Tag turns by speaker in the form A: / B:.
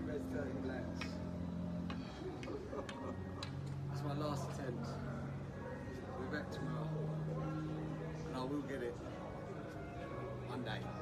A: goes 30 less. It's my last attempt. We're back tomorrow. And I will get it. One day.